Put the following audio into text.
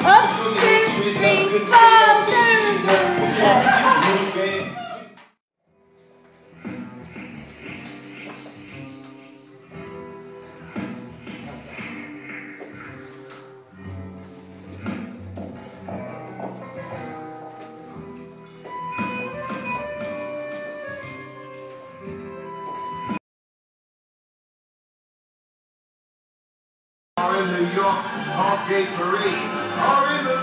Up, It's really two, hatred, three, no good four, shit, no seven, or in New York, Parkway Parade, or in the.